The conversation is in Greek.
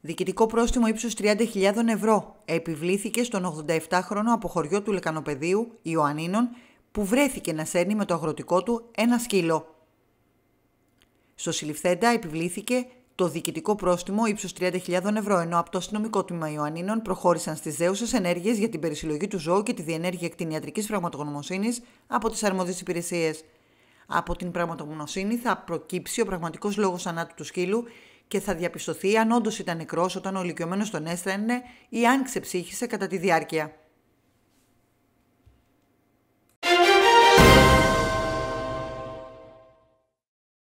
Διοικητικό πρόστιμο ύψους 30.000 ευρώ επιβλήθηκε στον 87χρονο από χωριό του Λεκανοπεδίου Ιωαννίνων που βρέθηκε να σέρνει με το αγροτικό του ένα σκύλο. Στο Συλληφθέντα επιβλήθηκε το διοικητικό πρόστιμο ύψο 30.000 ευρώ, ενώ από το αστυνομικό τμήμα Ιωαννίνων προχώρησαν στις δέουσες ενέργειες για την περισυλλογή του ζώου και τη διενέργεια κτηνιατρική πραγματογνωμοσύνης από τις αρμόδιες υπηρεσίες. Από την πραγματογνωμοσύνη θα προκύψει ο πραγματικός λόγος θανάτου του σκύλου και θα διαπιστωθεί αν όντως ήταν νεκρός όταν ο ηλικιωμένος τον έστρανε ή αν ξεψύχησε κατά τη διάρκεια.